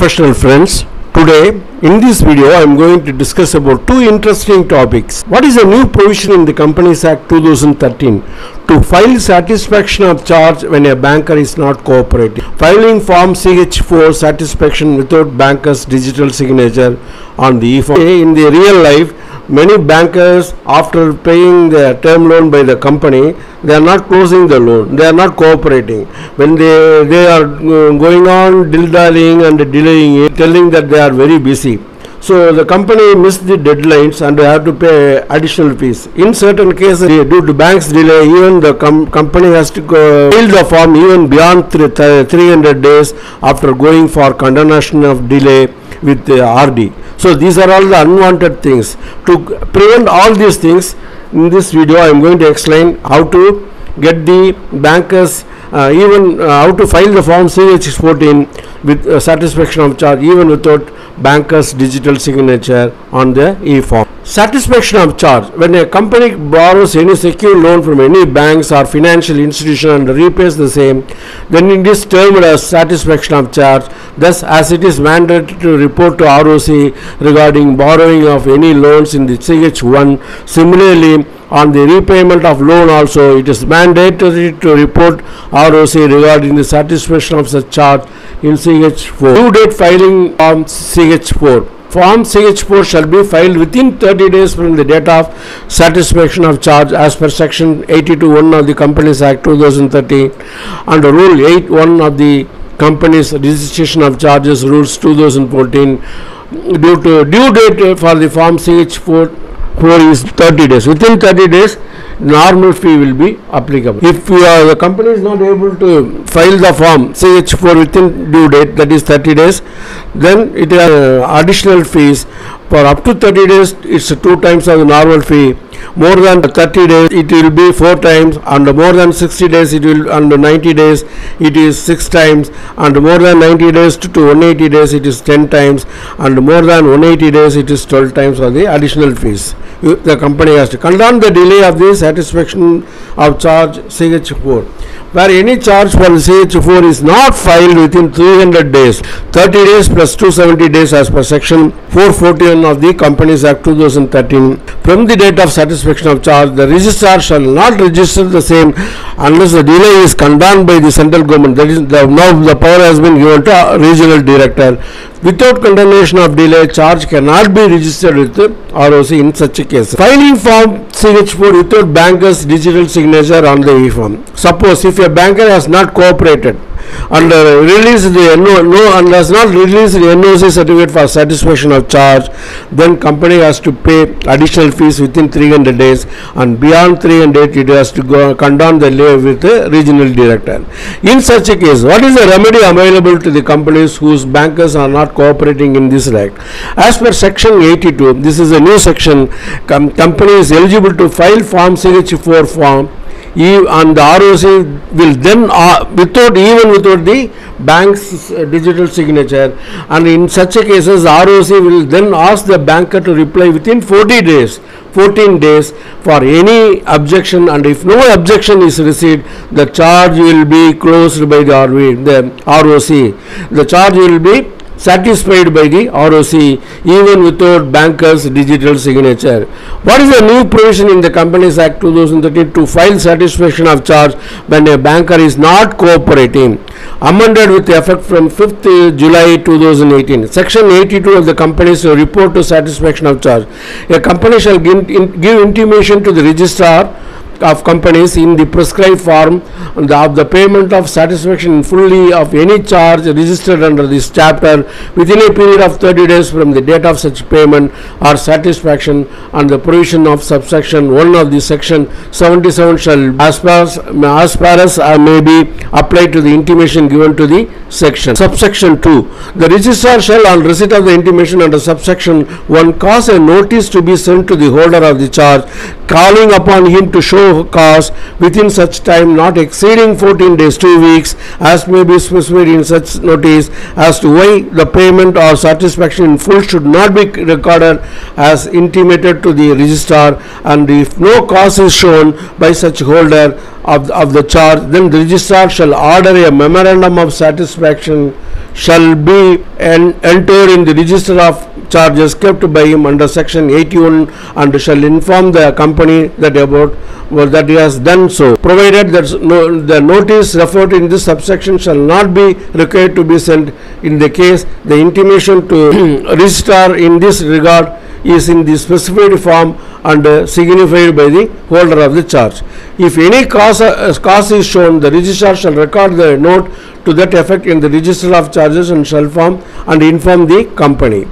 professional friends. Today in this video I am going to discuss about two interesting topics. What is a new provision in the Companies Act 2013 to file satisfaction of charge when a banker is not cooperating. Filing form CH4 satisfaction without banker's digital signature on the e-form. In the real life many bankers after paying the term loan by the company they are not closing the loan. They are not cooperating. When they they are uh, going on dilly and delaying it telling that they are very busy. So the company missed the deadlines and they have to pay additional fees. In certain cases, due to banks delay, even the com- company has to fill the form even beyond three, th- 300 days after going for condonation of delay with the RD. So these are all the unwanted things. To prevent all these things, in this video I am going to explain how to get the bankers even uh, how to file the form CH14 with uh, satisfaction of charge even without banker's digital signature on the e-form. Satisfaction of charge. When a company borrows any secure loan from any banks or financial institution and repays the same, then it is termed as satisfaction of charge. Thus, as it is mandated to report to ROC regarding borrowing of any loans in the CH1, similarly, on the repayment of loan also, it is mandatory to report ROC regarding the satisfaction of such charge in CH4. Due date filing form CH4. Form CH4 shall be filed within 30 days from the date of satisfaction of charge as per section 82.1 of the Companies Act 2013 and rule 8.1 of the Companies Registration of Charges Rules 2014 due to due date for the form CH4 4 is 30 days. Within 30 days, normal fee will be applicable. If are, the company is not able to file the form CH4 within due date, that is 30 days, then it has uh, additional fees. For up to 30 days, it's two times of the normal fee. More than 30 days, it will be four times, and more than 60 days, it will under 90 days, it is six times, and more than 90 days to, to 180 days, it is 10 times, and more than 180 days, it is 12 times of the additional fees. You, the company has to condone the delay of the satisfaction of charge CH4 where any charge for the CH4 is not filed within 300 days, 30 days plus 270 days as per section 441 of the Companies Act 2013. From the date of satisfaction of charge, the registrar shall not register the same unless the delay is condoned by the central government. That is, the, now the power has been given to regional director. Without condonation of delay, charge cannot be registered with ROC in such a case. Filing form CH4 without banker's digital signature on the e-form. Suppose if a banker has not cooperated and uh, released the NO, no and has not released the NOC certificate for satisfaction of charge, then company has to pay additional fees within 300 days and beyond 300 it has to go condone the lay with the regional director. In such a case, what is the remedy available to the companies whose bankers are not cooperating in this act? As per section 82, this is a new section, com- company is eligible to file form CH4 form and the ROC will then uh, without even without the bank's uh, digital signature. And in such a cases ROC will then ask the banker to reply within 40 days 14 days for any objection. And if no objection is received the charge will be closed by the, RV, the ROC the charge will be satisfied by the ROC even without banker's digital signature. What is the new provision in the Companies Act 2013 to file satisfaction of charge when a banker is not cooperating? Amended with effect from 5th July 2018. Section 82 of the Companies Report to Satisfaction of Charge. A company shall give, in, give intimation to the registrar of companies in the prescribed form of the payment of satisfaction fully of any charge registered under this chapter within a period of 30 days from the date of such payment or satisfaction and the provision of subsection 1 of the section 77 shall as far as, as, far as may be applied to the intimation given to the section. Subsection 2 the registrar shall on receipt of the intimation under subsection 1 cause a notice to be sent to the holder of the charge calling upon him to show cause within such time not exceeding 14 days 2 weeks as may be specified in such notice as to why the payment or satisfaction in full should not be recorded as intimated to the registrar and if no cause is shown by such holder of, of the charge then the registrar shall order a memorandum of satisfaction shall be en- entered in the register of charges kept by him under section 81 and shall inform the company that about well, that he has done so provided that no, the notice referred in this subsection shall not be required to be sent. In the case the intimation to register in this regard is in the specified form and uh, signified by the holder of the charge. If any cause, uh, cause is shown, the registrar shall record the note to that effect in the register of charges and shall form and inform the company.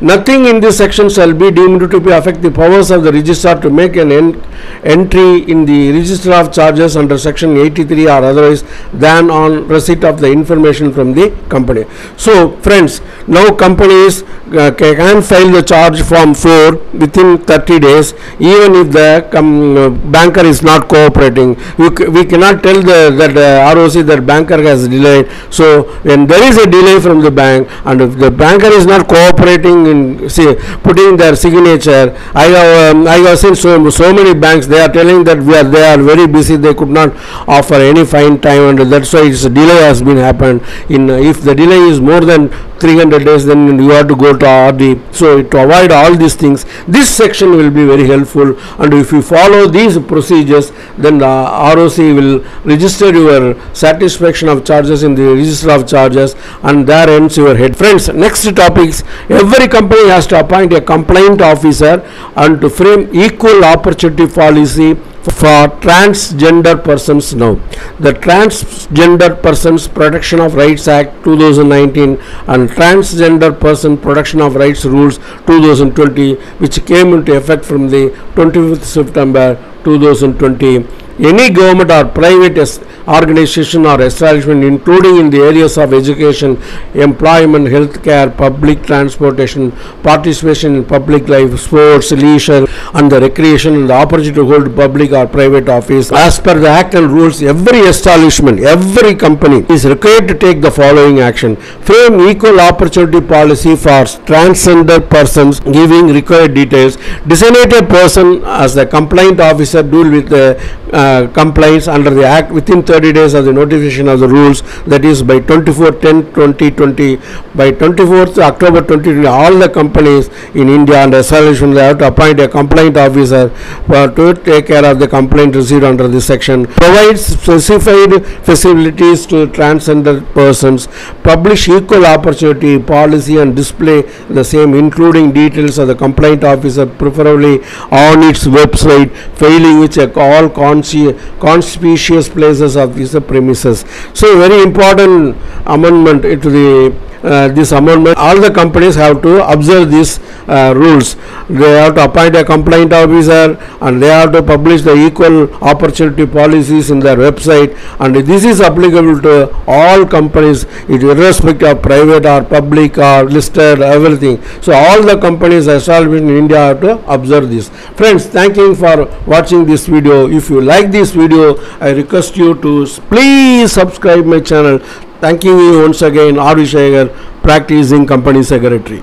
Nothing in this section shall be deemed to be affect the powers of the registrar to make an en- entry in the register of charges under section 83 or otherwise than on receipt of the information from the company. So, friends, now companies uh, can file the charge form 4 within 30 days even if the uh, banker is not cooperating. We cannot tell the that uh, ROC that banker has delayed. So, when there is a delay from the bank and if the banker is not cooperating in say putting their signature. I have um, i have seen so so many banks they are telling that we are they are very busy they could not offer any fine time and that's why it's delay has been happened. In if the delay is more than 300 days then you have to go to RD so to avoid all these things this section will be very helpful. And if you follow these procedures then the ROC will register your satisfaction of charges in the register of charges and there ends your head. Friends next topics. Every company has to appoint a complaint officer and to frame equal opportunity policy for transgender persons now. The Transgender Persons Protection of Rights Act 2019 and Transgender Person Protection of Rights Rules 2020 which came into effect from the 25th September 2020 any government or private organization or establishment including in the areas of education employment healthcare public transportation participation in public life sports leisure and the recreation and the opportunity to hold public or private office as per the act and rules every establishment every company is required to take the following action. Frame equal opportunity policy for transgender persons giving required details. Designate a person as the complaint officer deal with the uh, complaints under the act within 30 days of the notification of the rules that is by 24 10 2020 by 24th october 2020 all the companies in india and establishment they have to appoint a complaint officer for to take care of the complaint received under this section. Provides specified facilities to transgender persons publish equal opportunity policy and display the same including details of the complaint officer preferably on its website failing which a- all consci- conspicuous places of these premises. So very important amendment to the uh, this amendment. All the companies have to observe these uh, rules. They have to appoint a complaint officer and they have to publish the equal opportunity policies in their website. And this is applicable to all companies irrespective of private or public or listed everything. So all the companies established in india have to observe this. Friends thank you for watching this video. If you like this video i request you to please subscribe my channel thanking you once again R. V. Seckar, practicing company secretary